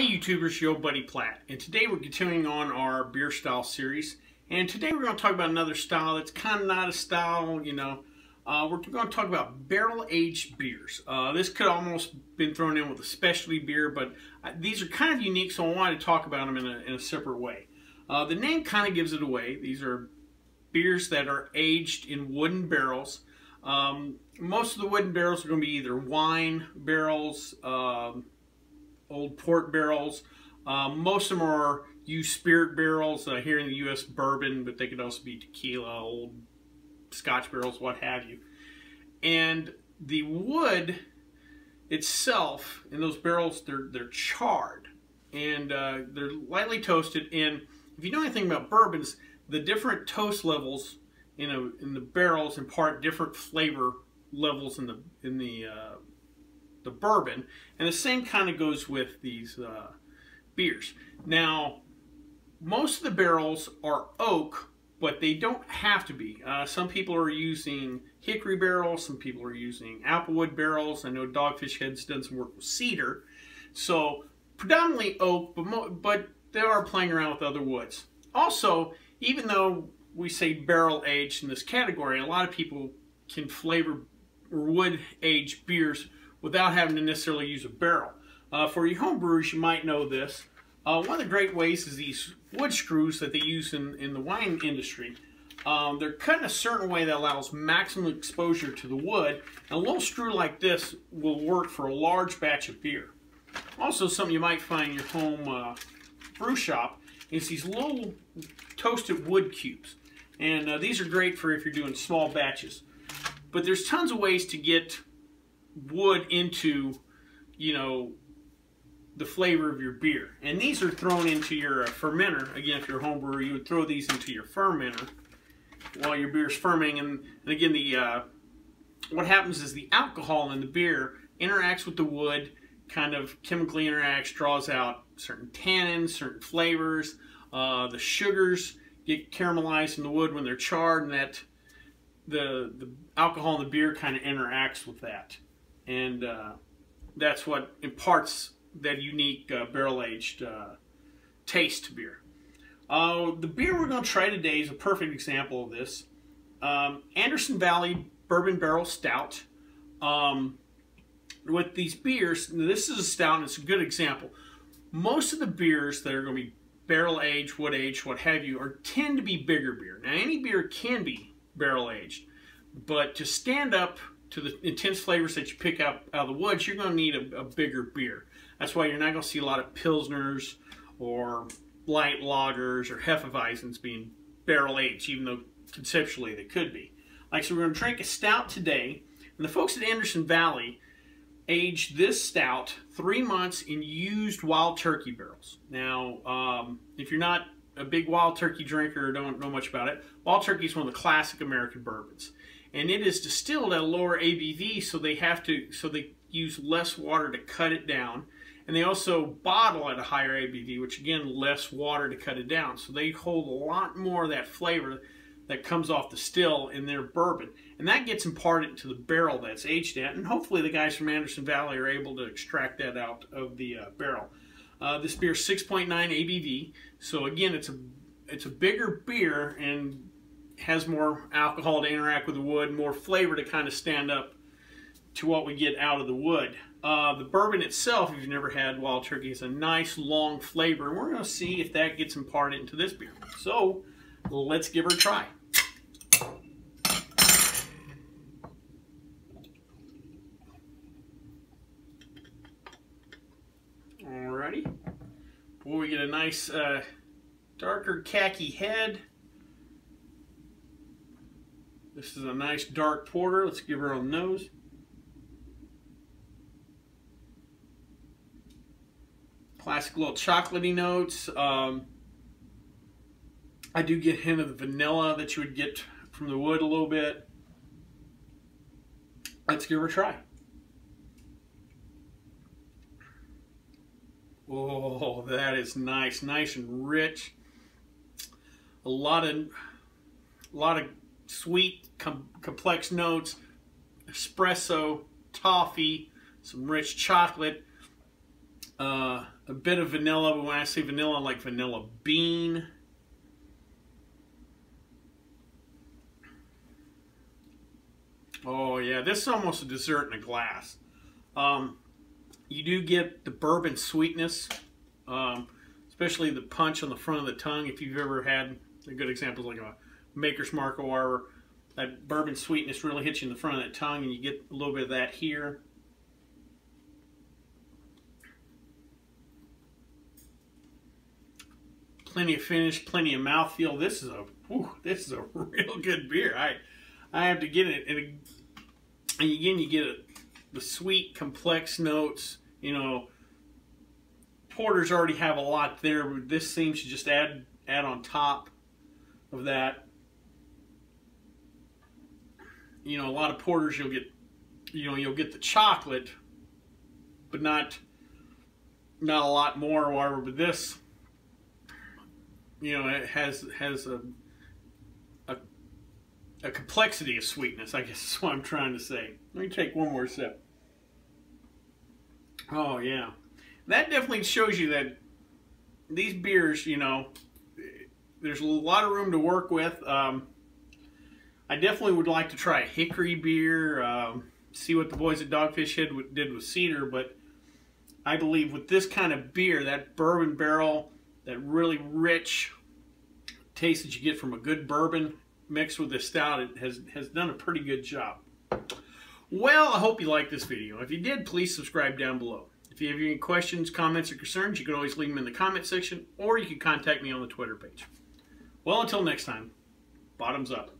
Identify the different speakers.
Speaker 1: Hey YouTubers, your buddy Platt, and today we're continuing on our beer style series. And today we're going to talk about another style that's kind of not a style, you know. Uh, we're going to talk about barrel-aged beers. Uh, this could almost been thrown in with a specialty beer, but uh, these are kind of unique, so I wanted to talk about them in a, in a separate way. Uh, the name kind of gives it away. These are beers that are aged in wooden barrels. Um, most of the wooden barrels are going to be either wine barrels, um, old port barrels. Um, most of them are used spirit barrels uh, here in the U.S. bourbon, but they could also be tequila, old Scotch barrels, what have you. And the wood itself in those barrels, they're they're charred and uh, they're lightly toasted. And if you know anything about bourbons, the different toast levels in a in the barrels impart different flavor levels in the in the uh, the bourbon, and the same kind of goes with these uh, beers. Now, most of the barrels are oak, but they don't have to be. Uh, some people are using hickory barrels, some people are using applewood barrels. I know Dogfish Head's done some work with cedar. So, predominantly oak, but, but they are playing around with other woods. Also, even though we say barrel aged in this category, a lot of people can flavor or wood aged beers without having to necessarily use a barrel. Uh, for your home brewers, you might know this. Uh, one of the great ways is these wood screws that they use in, in the wine industry. Um, they're cut in a certain way that allows maximum exposure to the wood. And a little screw like this will work for a large batch of beer. Also, something you might find in your home uh, brew shop is these little toasted wood cubes. And uh, these are great for if you're doing small batches. But there's tons of ways to get wood into, you know, the flavor of your beer. And these are thrown into your uh, fermenter. Again, if you're a home brewer, you would throw these into your fermenter while your beer is fermenting. And, and again, the uh, what happens is the alcohol in the beer interacts with the wood, kind of chemically interacts, draws out certain tannins, certain flavors. Uh, the sugars get caramelized in the wood when they're charred, and that the the alcohol in the beer kind of interacts with that and uh, that's what imparts that unique uh, barrel-aged uh, taste to beer. Uh, the beer we're going to try today is a perfect example of this. Um, Anderson Valley Bourbon Barrel Stout. Um, with these beers, this is a stout and it's a good example. Most of the beers that are going to be barrel aged, wood aged, what have you, are tend to be bigger beer. Now, any beer can be barrel aged, but to stand up to the intense flavors that you pick up out of the woods, you're going to need a, a bigger beer. That's why you're not going to see a lot of Pilsners or light lagers or Hefeweizens being barrel aged, even though conceptually they could be. Like, so we're going to drink a stout today, and the folks at Anderson Valley aged this stout three months in used wild turkey barrels. Now, um, if you're not a big wild turkey drinker or don't know much about it, wild turkey is one of the classic American bourbons and it is distilled at a lower ABV, so they have to so they use less water to cut it down. And they also bottle at a higher ABV, which again, less water to cut it down. So they hold a lot more of that flavor that comes off the still in their bourbon. And that gets imparted to the barrel that's aged at. And hopefully the guys from Anderson Valley are able to extract that out of the uh, barrel. Uh, this beer is 6.9 ABV. So again, it's a it's a bigger beer and has more alcohol to interact with the wood, more flavor to kind of stand up to what we get out of the wood. Uh, the bourbon itself, if you've never had wild turkey, is a nice long flavor, and we're going to see if that gets imparted into this beer. So let's give her a try. Alrighty. Boy, we get a nice uh, darker khaki head. This is a nice dark porter. Let's give her a nose. Classic little chocolatey notes. Um, I do get a hint of the vanilla that you would get from the wood a little bit. Let's give her a try. Oh, that is nice, nice and rich. A lot of, a lot of sweet, com complex notes, espresso, toffee, some rich chocolate, uh, a bit of vanilla, but when I say vanilla, I like vanilla bean. Oh yeah, this is almost a dessert in a glass. Um, you do get the bourbon sweetness, um, especially the punch on the front of the tongue. If you've ever had a good example, like a Maker's Mark or that bourbon sweetness really hits you in the front of that tongue, and you get a little bit of that here. Plenty of finish, plenty of mouthfeel. This is a whew, this is a real good beer. I I have to get it, and, and again, you get it, the sweet, complex notes. You know, porters already have a lot there, but this seems to just add add on top of that. You know, a lot of porters you'll get, you know, you'll get the chocolate, but not not a lot more or whatever. But this, you know, it has has a a, a complexity of sweetness. I guess is what I'm trying to say. Let me take one more sip. Oh yeah, that definitely shows you that these beers, you know, there's a lot of room to work with. Um, I definitely would like to try a hickory beer, um, see what the boys at Dogfish Head did with cedar, but I believe with this kind of beer, that bourbon barrel, that really rich taste that you get from a good bourbon mixed with this stout, it has, has done a pretty good job. Well, I hope you liked this video. If you did, please subscribe down below. If you have any questions, comments, or concerns, you can always leave them in the comment section, or you can contact me on the Twitter page. Well, until next time, bottoms up.